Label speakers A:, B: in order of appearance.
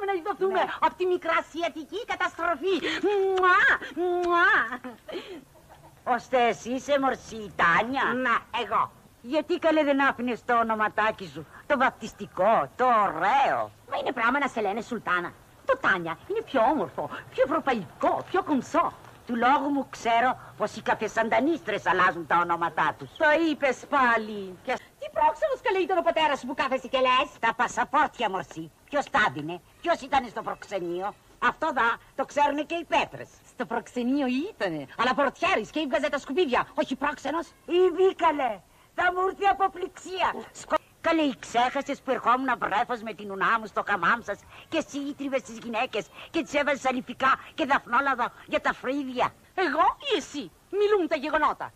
A: χρόνια και ζαμάνια έχουμε να ειδωθούμε
B: Ναι.
A: από τη μικρασιατική καταστροφή. Μουά, μουά.
B: Ώστε εσύ είσαι μορσή η Τάνια.
A: Να, εγώ.
B: Γιατί καλέ δεν άφηνες το ονοματάκι σου, το βαπτιστικό, το ωραίο;
A: Μα είναι πράγμα να σε λένε Σουλτάνα. Το Τάνια είναι πιο όμορφο, πιο ευρωπαϊκό, πιο κομψό.
B: Του λόγου μου ξέρω πως οι καφεσαντανίστρες αλλάζουν τα ονόματά τους.
A: Το είπες πάλι. Και... Τι πρόξενος καλέ ήταν ο πατέρας σου που κάθεσαι και λες;
B: Τα πασαπόρτια μορσή. Ποιος τα έδινε, ποιος ήταν στο προξενείο. Αυτό δα, το ξέρουν και οι πέτρες.
A: Στο προξενείο ήτανε, αλλά πορτιέρης και έβγαζε τα σκουπίδια, όχι πρόξενος.
B: Ήδη καλέ, θα μου έρθει αποπληξία. Σκο... Καλέ, ξέχασες που ερχόμουν βρέφος με την ουνά μου στο καμάμ σας και εσύ ήτριβες τις γυναίκες και τις έβαζες αληφικά και δαφνόλαδο για τα φρύδια.
A: Εγώ ή εσύ. Μιλούν τα γεγονότα.